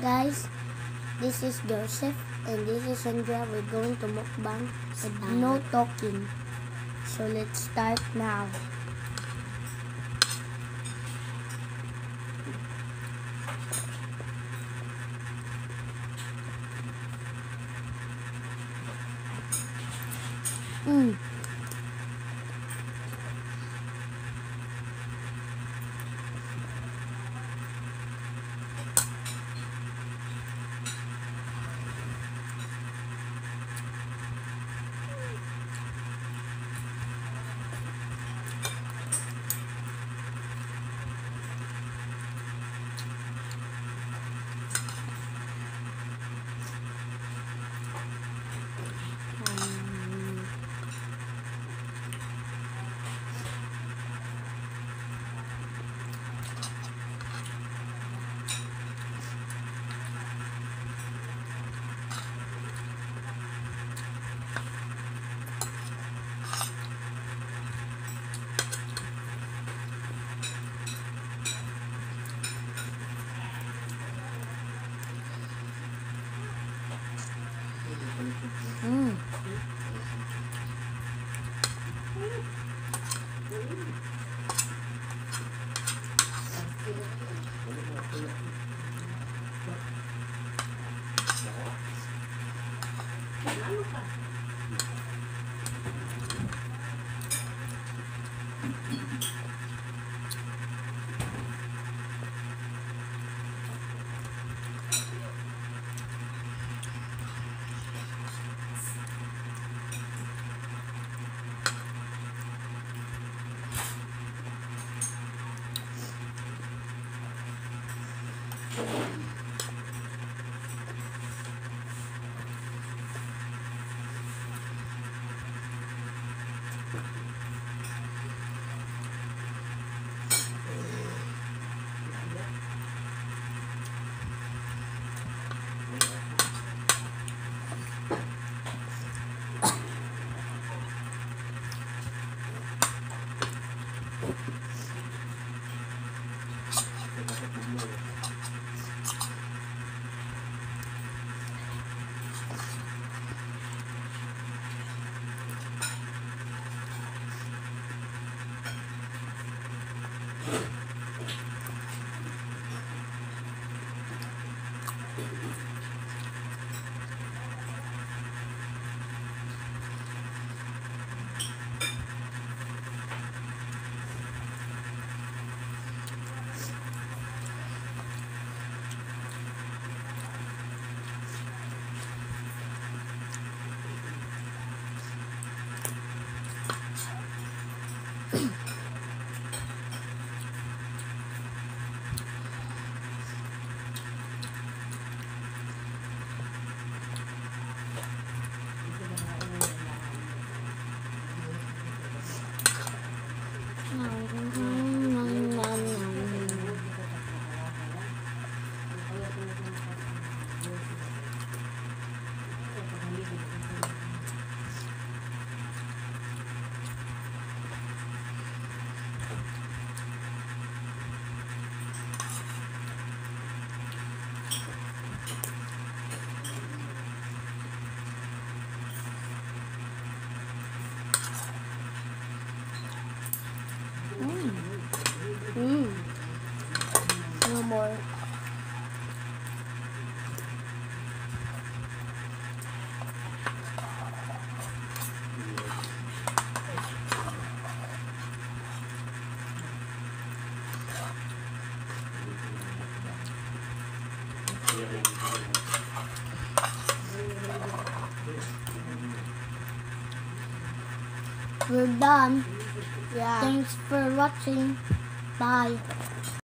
guys, this is Joseph and this is Sandra. We're going to mukbang with no talking. So let's start now. Mm. Mm. Mm. We're done. Yeah. Thanks for watching. Bye.